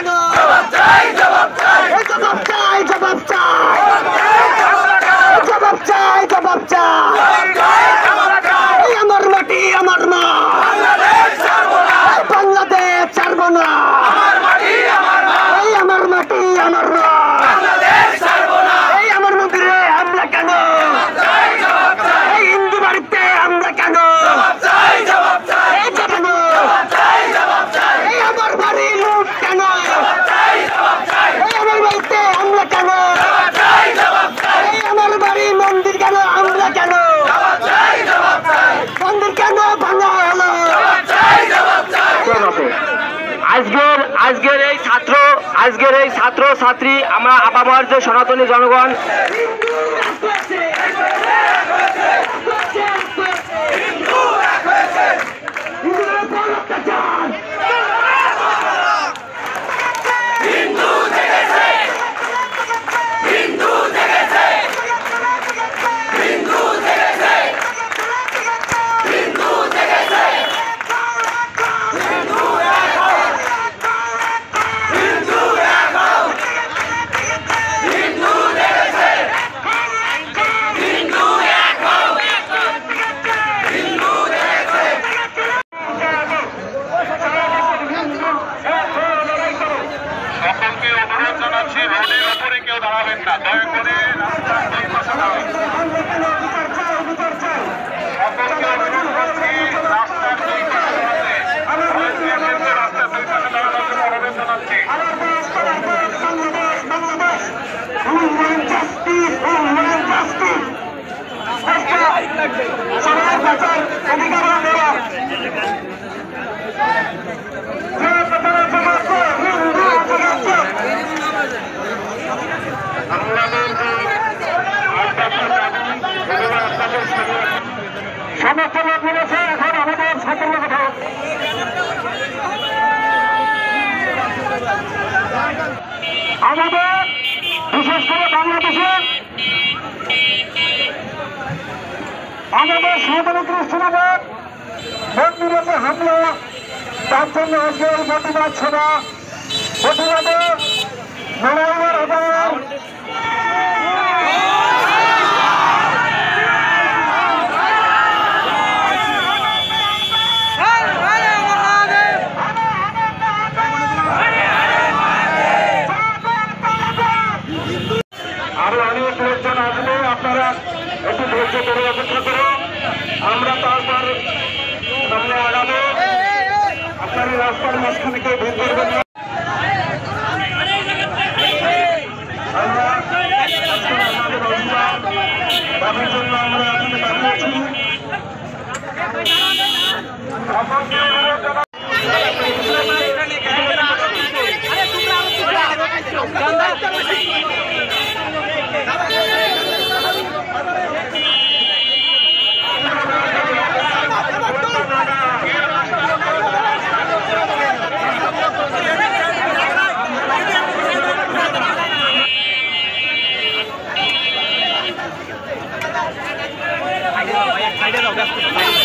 কেন এই জবাব চাই জবাব চাই জবাব চাই জবাব চাই এই আমার মাটি আমার মা এই বাংলাদেশ ছাড়বো না এই আমার মাটি আমার মা এই আমার মন্দিরে আমরা কেন এই হিন্দু বাড়িতে আমরা কেন এই কেন এই আমার বাড়ি লুট কেন এই আমার বাড়িতে আমরা কেন এই আমার বাড়ি মন্দির কেন আমরা কেন মন্দির কেন ভাঙা হলো আজকের আজকের এই ছাত্র আজকের এই ছাত্র ছাত্রী আমরা আপামার যে সনাতনী জনগণ সকলকে জানাচ্ছি রোডের উপরে কেউ দাঁড়াবেন না। দয়া করে রাস্তার দুই পাশে দাঁড়ান। সকলকে অনুরোধ করছি রাস্তার দুই পাশে দাঁড়াতে। রাস্তার দুই পাশে দাঁড়ানোর জন্য অনুরোধ জানাচ্ছি। আপনাদের সমস্ত লোক বলেছে এখন আমাদের সাফল্য কথা আমাদের বিশেষ করে বাংলাদেশে আমাদের সনাতনী খ্রিস্টানদের মন্দিরে হামলা, তার জন্য আজকে এই প্রতিবাদ সভা, প্রতিবাদে লড়াইয়ের আবার রাস্তার মাঝখানে কেউ ভোগ করবেন না। তাদের জন্য আমরা এখানে দাঁড়িয়েছি आइडिया होगा